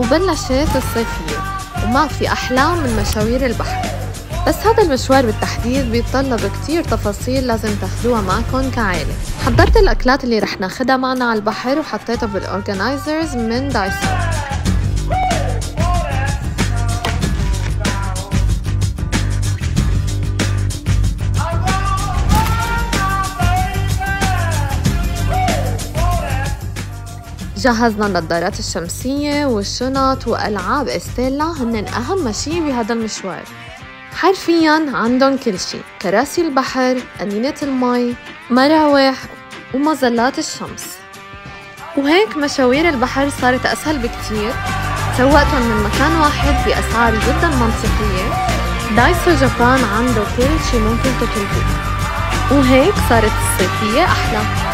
وبلشت الصيفية وما في أحلى من مشاوير البحر. بس هذا المشوار بالتحديد بيتطلب كتير تفاصيل لازم تاخدوها معكم كعائلة. حضرت الأكلات اللي رح ناخدها معنا على البحر وحطيتها بالأورجنايزرز من دايسون جهزنا النظارات الشمسية والشنط وألعاب إستيلا. هن أهم شي بهذا المشوار. حرفيا عندهم كل شي. كراسي البحر أنينة المي مراوح ومظلات الشمس. وهيك مشاوير البحر صارت أسهل بكتير. سوقتهم من مكان واحد بأسعار جدا منطقية. دايسو جابان عنده كل شي ممكن تطلبوه وهيك صارت الصيفية أحلى.